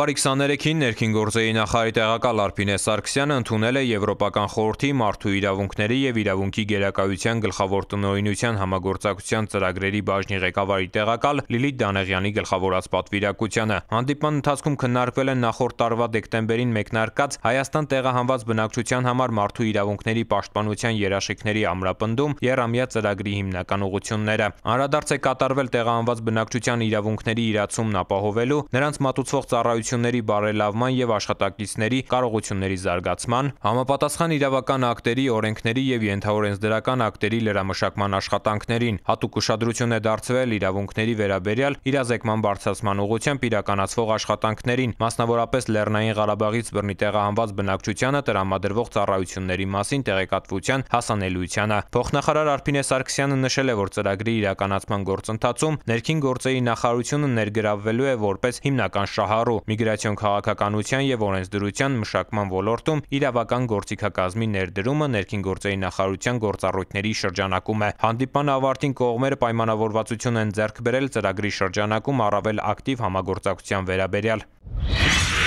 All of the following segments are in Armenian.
Հունվարի 23-ին ներքին գործերի նախարարի տեղակալ Արփինե Սարգսյանը ընդունել է Եվրոպական խորհրդի մարդու իրավունքների եւ իրավունքի գերակայության գլխավոր տնօրինության համագործակցության ծրագրերի բաժնի ղեկավարի տեղակալ Լիլիթ Դանեղյանի գլխավորած պատվիրակությանը։ Հանդիպման ընթացքում քննարկվել են նախորդ տարվա դեկտեմբերին մեկնարկած Հայաստան տեղահանված բնակչության համար մարդու իրավունքների պաշտպանության երաշխիքների ամրապնդում երամյա ծրագրի հիմնական ուղղությունները։ Անդրադարձ է կատարվել տեղահանված բնակչության իրավունքների իրացումն ապահովելու, նրանց մատուցվող ծառայությունների բարելավման եւ աշխատակիցների կարողությունների զարգացման, համապատասխան իրավական ակտերի, օրենքների եւ ենթաօրենսդրական ակտերի լրամշակման աշխատանքներին։ Հատուկ ուշադրություն է դարձվել իրավունքների վերաբերյալ իրազեկման բարձրացման ուղղությամբ իրականացվող աշխատանքներին, մասնավորապես Լեռնային Ղարաբաղից բռնի տեղահանված բնակչությանը տրամադրվող ծառայությունների մասին տեղեկատվության հասանելիությանը։ Փոխնախարար Արփինե Սարգսյանը նշել է, որ ծրագրի իրականացման գործընթացում ներքին գործերի նախարարությունը ներգրավվելու է որպես հիմնական շահառու միգրացիոն քաղաքականության եւ օրենսդրության մշակման ոլորտում իրավական գործիքակազմի ներդրումը ներքին գործերի նախարարության գործառույթների շրջանակում է։ Հանդիպման ավարտին կողմերը պայմանավորվածություն են ձեռք բերել ծրագրի շրջանակում առավել ակտիվ համագործակցության վերաբերյալ։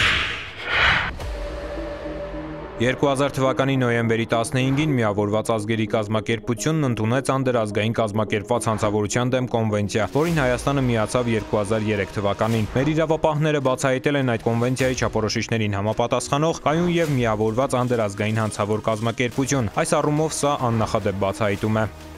2000 թվականի նոյեմբերի 15-ին միավորված ազգերի կազմակերպությունն ընդունեց անդրազգային կազմակերպված հանցավորության դեմ կոնվենցիա, որին Հայաստանը միացավ 2003 թվականին։ Մեր իրավապահները բացահայտել են այդ կոնվենցիայի չափորոշիչներին համապատասխանող կայուն եւ միավորված անդրազգային հանցավոր կազմակերպություն։ Այս առումով սա աննախադեպ բացահայտում է։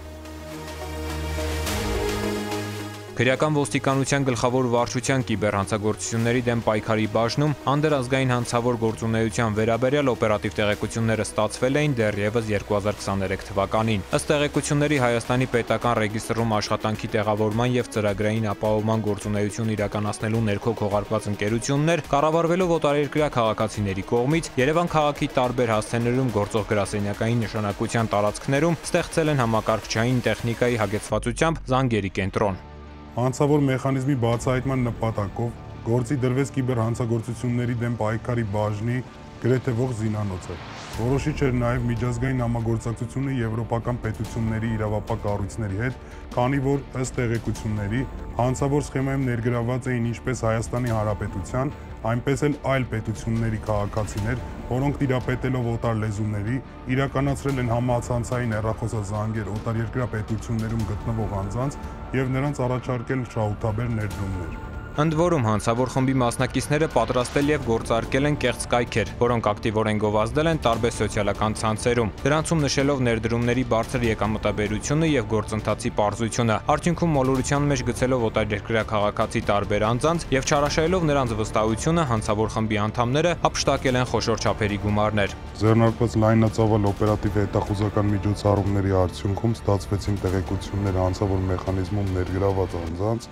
Քրեական ոստիկանության գլխավոր վարչության կիբերհանցագործությունների դեմ պայքարի բաժնում անդրազգային հանցավոր գործունեության վերաբերյալ օպերատիվ տեղեկությունները ստացվել էին դեռևս 2023 թվականին։ Ըստ տեղեկությունների Հայաստանի պետական ռեգիստրում աշխատանքի տեղավորման եւ ծրագրային ապահովման գործունեություն իրականացնելու ներքո քողարկված ընկերություններ կառավարվելով օտարերկրյա քաղաքացիների կողմից Երևան քաղաքի տարբեր հասցեներում գործող գրասենյակային նշանակության տարածքներում ստեղծել են համակարգչային տեխնիկայի հագեցվածությամբ զանգերի կենտրոն։ Հանցավոր մեխանիզմի բացահայտման նպատակով գործի դրվեց կիբերհանցագործությունների դեմ պայքարի բաժնի գրեթե ողջ զինանոցը։ Որոշիչ էր նաև միջազգային համագործակցությունը եվրոպական պետությունների իրավապահ կառույցների հետ, քանի որ ըստ տեղեկությունների հանցավոր սխեմայում ներգրավված էին ինչպես Հայաստանի Հանրապետության, այնպես էլ այլ պետությունների քաղաքացիներ, որոնք տիրապետելով օտար լեզուների իրականացրել են համացանցային հեռախոսազանգեր օտարերկրյա պետություններում գտնվող անձանց եւ նրանց առաջարկել շահութաբեր ներդրումներ։ Ընդ որում հանցավոր խմբի մասնակիցները պատրաստել եւ գործարկել են կեղծ կայքեր, որոնք ակտիվորեն գովազդել են տարբեր սոցիալական ցանցերում, դրանցում նշելով ներդրումների բարձր եկամտաբերությունը եւ գործընթացի པարզությունը, արդյունքում մոլորության մեջ գցելով օտարերկրյա քաղաքացի տարբեր անձանց եւ չարաշահելով նրանց վստահությունը հանցավոր խմբի անդամները հապշտակել են խոշոր չափերի գումարներ։ Ձեռնարկված լայնածավալ օպերատիվ հետախուզական միջոցառումների արդյունքում ստացվեցին տեղեկություններ հանցավոր մեխանիզմում ներգրաված անձանց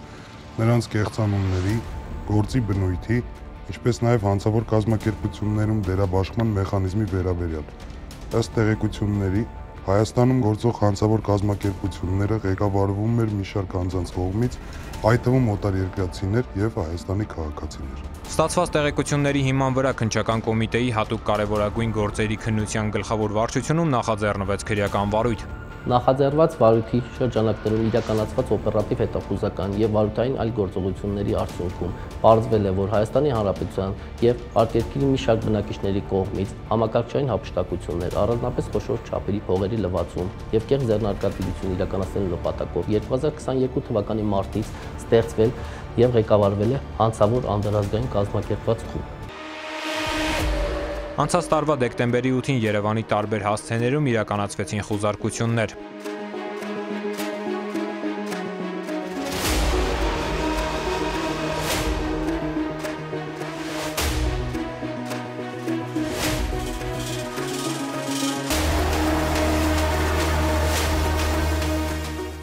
նրանց կեղծանունների, գործի բնույթի, ինչպես նաև հանցավոր կազմակերպություններում դերաբաշխման մեխանիզմի վերաբերյալ։ Ըստ տեղեկությունների, Հայաստանում գործող հանցավոր կազմակերպությունները ղեկավարվում էր մի շարք անձանց կողմից, այդ թվում օտարերկրացիներ եւ Հայաստանի քաղաքացիներ։ Ստացված տեղեկությունների հիման վրա քնչական կոմիտեի հատուկ կարևորագույն գործերի քննության գլխավոր վարչությունում նախաձեռնվեց քրեական վարույթ նախաձեռնված վարույթի շրջանակներում իրականացված օպերատիվ հետախուզական եւ վարույթային այլ գործողությունների արդյունքում ողջվել է, որ Հայաստանի Հանրապետության եւ արտերկրի մի շարք բնակիչների կողմից համակարգչային հապշտակություններ, առանձնապես խոշոր չափերի փողերի լվացում եւ կեղծ ձեռնարկատիրություն իրականացնելու նպատակով 2022 թվականի մարտից ստեղծվել եւ ղեկավարվել է հանցավոր անդրազգային կազմակերպված խումբ Անցած տարվա դեկտեմբերի 8-ին Երևանի տարբեր հասցեներում իրականացվեցին խուզարկություններ։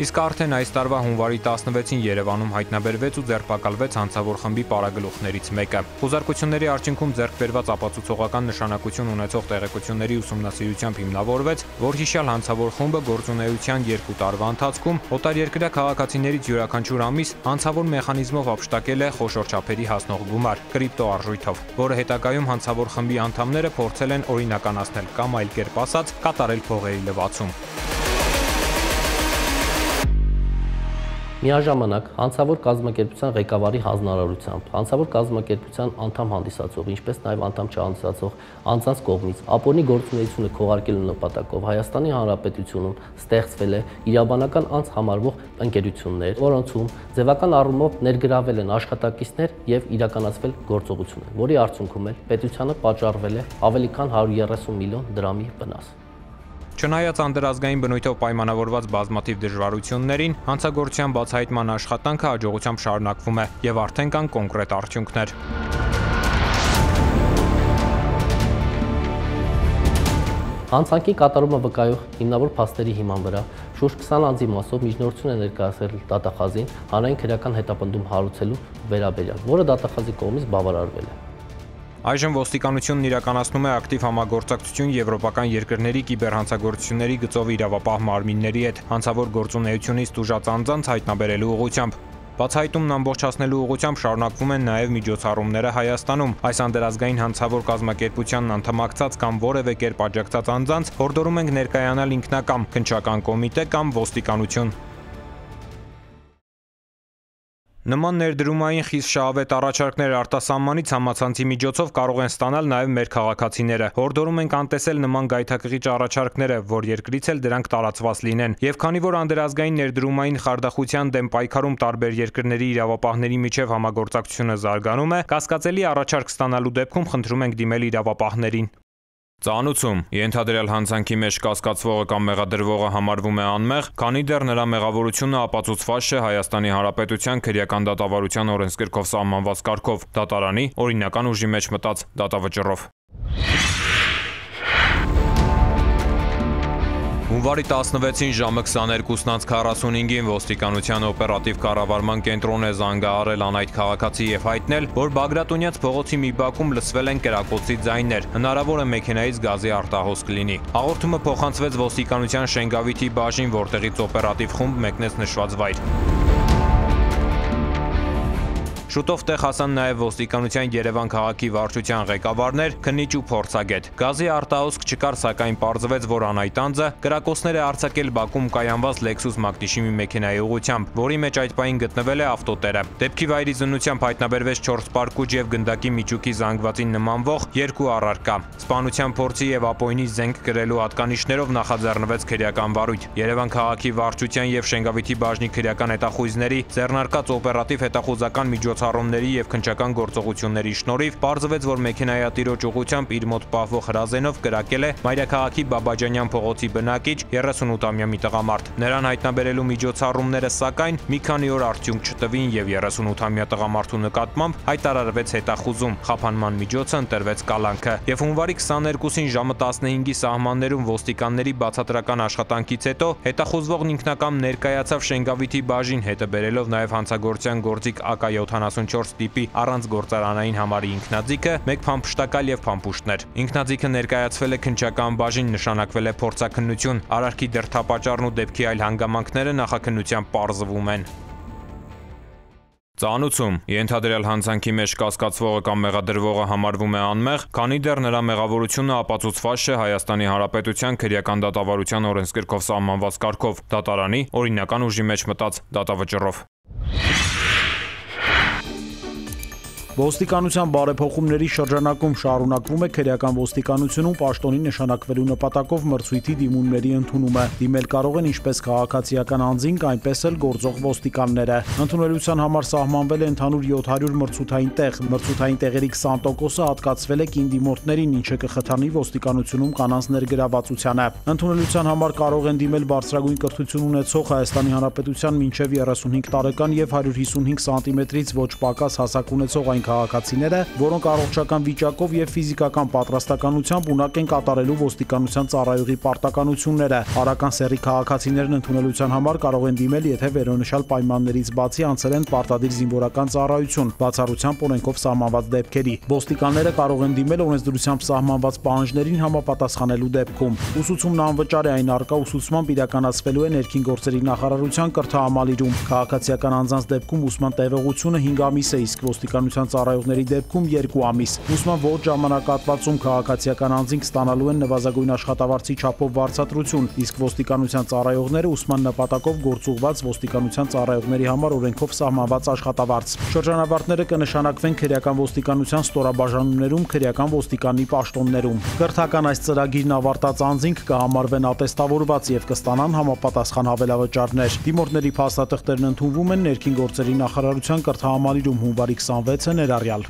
Իսկ արդեն այս տարվա հունվարի 16-ին Երևանում հայտնաբերվեց ու ձերբակալվեց հանցավոր խմբի պարագլուխներից մեկը։ Խոզարկությունների արդյունքում ձեռք բերված ապացուցողական նշանակություն ունեցող տեղեկությունների ուսումնասիրությամբ հիմնավորվեց, որ հիշյալ հանցավոր խումբը գործունեության 2 տարվա ընթացքում օտարերկրյա քաղաքացիներից յուրաքանչյուր ամիս հանցավոր մեխանիզմով ապշտակել է խոշոր չափերի հասնող գումար կրիպտո արժույթով, որը հետագայում հանցավոր խմբի անդամները փորձել են օրինականացնել կամ այլ կերպ ասած կատարել փողերի լվացում։ Միաժամանակ հանցավոր կազմակերպության ղեկավարի հանձնարարությամբ հանցավոր կազմակերպության անդամ հանդիսացող, ինչպես նաև անդամ չհանդիսացող անձանց կողմից ապօրինի գործունեությունը քողարկելու նպատակով Հայաստանի Հանրապետությունում ստեղծվել է իրավաբանական անձ համարվող ընկերություններ, որոնցում ձևական առումով ներգրավել են աշխատակիցներ եւ իրականացվել գործողություններ, որի արդյունքում էլ պետությանը պատճառվել է ավելի քան 130 միլիոն դրամի վնաս։ Չնայած անդրազգային բնույթով պայմանավորված բազմաթիվ դժվարություններին, հանցագործության բացահայտման աշխատանքը հաջողությամբ շարունակվում է եւ արդեն կան կոնկրետ արդյունքներ։ Հանցանքի կատարումը վկայող հիմնավոր փաստերի հիման վրա շուրջ 20 անձի մասով միջնորդություն է ներկայացրել դատախազին հանրային քրեական հետապնդում հարուցելու վերաբերյալ, որը դատախազի կողմից բավարարվել է։ Այժմ ոստիկանությունն իրականացնում է ակտիվ համագործակցություն եվրոպական երկրների կիբերհանցագործությունների գծով իրավապահ մարմինների հետ հանցավոր գործունեությունից տուժած անձանց հայտնաբերելու ուղղությամբ։ Բացահայտումն ամբողջացնելու ուղղությամբ շարունակվում են նաև միջոցառումները Հայաստանում։ Այս անդրազգային հանցավոր կազմակերպությանն անդամակցած կամ որևէ կերպ աջակցած անձանց հորդորում ենք ներկայանալ ինքնակամ քնչական կոմիտե կամ ոստիկանություն։ Նման ներդրումային խիստ շահավետ առաջարկներ արտասահմանից համացանցի միջոցով կարող են ստանալ նաև մեր քաղաքացիները։ Հորդորում ենք անտեսել նման գայթակղիչ առաջարկները, որ երկրից էլ դրանք տարածված լինեն։ Եվ քանի որ անդրազգային ներդրումային խարդախության դեմ պայքարում տարբեր երկրների իրավապահների միջև համագործակցությունը զարգանում է, կասկածելի առաջարկ ստանալու դեպքում խնդրում ենք դիմել իրավապահներին։ Ծանուցում. Ենթադրյալ հանցանքի մեջ կասկածվողը կամ մեղադրվողը համարվում է անմեղ, քանի դեռ նրա մեղավորությունը ապացուցված չէ Հայաստանի Հանրապետության քրեական դատավարության օրենսգրքով սահմանված կարգով, դատարանի օրինական ուժի մեջ մտած դատավճռով։ Հունվարի 16-ին ժամը 22:45-ին ոստիկանության օպերատիվ կառավարման կենտրոն է զանգահարել անայդ քաղաքացի եւ հայտնել, որ Բագրատունյաց փողոցի մի բակում լսվել են կրակոցի ձայներ։ Հնարավոր է մեքենայից գազի արտահոսք լինի։ Հաղորդումը փոխանցվեց ոստիկանության Շենգավիթի բաժին, որտեղից օպերատիվ խումբ մեկնեց նշված վայր։ Շուտով տեղ հասան նաև ոստիկանության Երևան քաղաքի վարչության ղեկավարներ, քննիչ ու փորձագետ։ Գազի արտահոսք չկար, սակայն պարզվեց, որ անայտ անձը կրակոցներ է արձակել Բաքում կայանված Lexus Magnishimi մեքենայի ուղությամբ, որի մեջ այդ պահին գտնվել է ավտոտերը։ Դեպքի վայրի զննությամբ հայտնաբերվեց 4 պարկուճ եւ գնդակի միջուկի զանգվածին նմանվող երկու առարկա։ Սպանության փորձի եւ ապօրինի զենք գրելու հատկանիշներով նախաձեռնվեց քրեական վարույթ։ Երևան քաղաքի վարչության եւ Շենգավիթի բաժնի քրեական հետախույզների ձեռնարկած օպերատիվ հետախուզական միջոց միջոցառումների եւ քնչական գործողությունների շնորհիվ պարզվեց, որ մեքենայատիրոջ ուղությամբ իր մոտ պահվող հրազենով կրակել է Մայրաքաղաքի Բաբաջանյան փողոցի բնակիչ 38-ամյա մի տղամարդ։ Նրան հայտնաբերելու միջոցառումները սակայն մի քանի օր արդյունք չտվին եւ 38-ամյա տղամարդու նկատմամբ հայտարարվեց հետախուզում։ Խափանման միջոցը ընտրվեց կալանքը եւ հունվարի 22-ին ժամը 15-ի սահմաններում ոստիկանների բացատրական աշխատանքից հետո հետախուզվողն ինքնակամ ներկայացավ Շենգավիթի բաժին, հետը բերելով նաեւ հանցագործյան գործիք AK-70 94 տիպի առանց գործարանային համարի ինքնաձիգը, 1 փամփշտակալ եւ փամփուշտներ։ Ինքնաձիգը ներկայացվել է քնչական բաժին, նշանակվել է փորձակնություն, արարքի դերթապաճառն ու դեպքի այլ հանգամանքները նախաքննության պարզվում են։ Ծանուցում ենթադրյալ հանցանքի մեջ կասկածվողը կամ մեղադրվողը համարվում է անմեղ, քանի դեռ նրա մեղավորությունը ապացուցված չէ Հայաստանի Հանրապետության քրեական դատավարության օրենսգրքով սահմանված կարգով՝ դատարանի օրինական ուժի մեջ մտած դատավճռով։ Ոստիկանության բարեփոխումների շրջանակում շարունակվում է քրեական ոստիկանությունում պաշտոնի նշանակվելու նպատակով մրցույթի դիմումների ընդունումը։ Դիմել կարող են ինչպես քաղաքացիական անձինք, այնպես էլ գործող ոստիկանները։ Ընդունելության համար սահմանվել է ընդհանուր 700 մրցութային տեղ։ Մրցութային տեղերի 20%-ը հատկացվել է կինդիմորտներին, ինչը կխթանի ոստիկանությունում կանանց ներգրավվածությանը։ Ընդունելության համար կարող են դիմել բարձրագույն կրթություն ունեցող Հայաստանի Հանրապետության մինչև 35 տարեկան եւ 155 սանտիմետրից ոչ պակաս հասակ ունեցող այն քաղաքացիները, որոնք առողջական վիճակով եւ ֆիզիկական պատրաստականությամբ ունակ են կատարելու ոստիկանության ծառայողի պարտականությունները։ Հարական սերի քաղաքացիներն ընդունելության համար կարող են դիմել, եթե վերոնշյալ պայմաններից բացի անցել են պարտադիր զինվորական ծառայություն, բացառությամբ օրենքով սահմանված դեպքերի։ Ոստիկանները կարող են դիմել օրենսդրությամբ սահմանված պահանջներին համապատասխանելու դեպքում։ Ուսուցումն անվճար է այն արկա ուսուցմամբ իրականացվելու է ներքին գործերի նախարարության կրթահամալիրում։ Քաղաքացիական անձանց դեպքում ուսման տևողությունը 5 ամիս է, իսկ ոստիկանության ծառայողների դեպքում 2 ամիս։ Ուսման ոչ ժամանակահատվածում քաղաքացիական անձինք ստանալու են նվազագույն աշխատավարձի չափով վարձատրություն, իսկ ոստիկանության ծառայողները ուսման նպատակով գործուղված ոստիկանության ծառայողների համար օրենքով սահմանված աշխատավարձ։ Շրջանավարտները կնշանակվեն քրեական ոստիկանության ստորաբաժանումներում քրեական ոստիկանի պաշտոններում։ Կրթական այս ծրագիրն ավարտած անձինք կհամարվեն ատեստավորված եւ կստանան համապատասխան հավելավճարներ։ Դիմորդների փաստաթղթերն ընդունվում են ներքին գործերի նախարարության կրթահամալիրում հունվարի 26-ը ներառյալ։